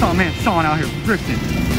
Oh man, someone out here ripped.